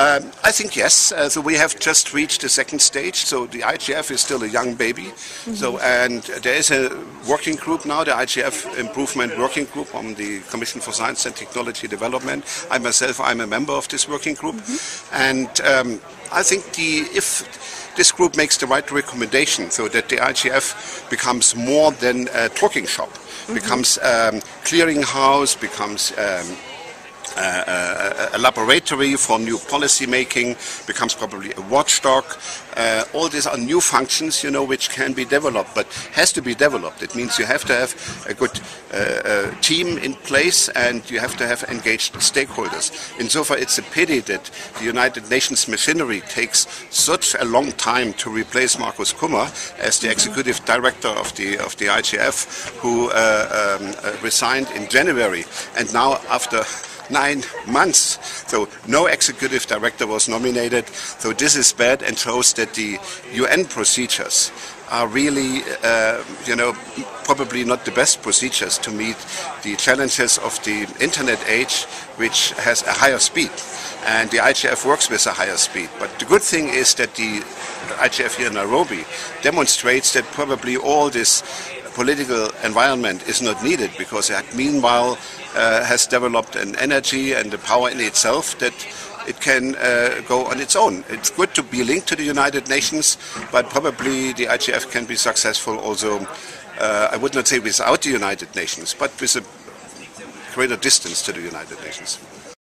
Um, I think yes. Uh, so we have just reached the second stage. So the IGF is still a young baby. Mm-hmm. So and there is a working group now, the IGF Improvement Working Group on the Commission for Science and Technology Development. I myself, I'm a member of this working group, mm-hmm. and um, I think the if this group makes the right recommendation, so that the IGF becomes more than a talking shop, mm-hmm. becomes um, clearinghouse, becomes um, a laboratory for new policy making, becomes probably a watchdog. Uh, all these are new functions, you know, which can be developed, but has to be developed. It means you have to have a good uh, uh team in place and you have to have engaged stakeholders. Insofar, it's a pity that the United Nations machinery takes such a long time to replace Markus Kummer as the executive director of the of the IGF, who uh, um, resigned in January, and now after nine months. So no executive director was nominated. So this is bad and shows that the UN procedures are really, uh, you know, probably not the best procedures to meet the challenges of the internet age, which has a higher speed. And the IGF works with a higher speed. But the good thing is that the IGF here in Nairobi demonstrates that probably all this political environment is not needed because it meanwhile uh, has developed an energy and a power in itself that it can uh, go on its own. It's good to be linked to the United Nations, but probably the IGF can be successful also, uh, I would not say without the United Nations, but with a greater distance to the United Nations.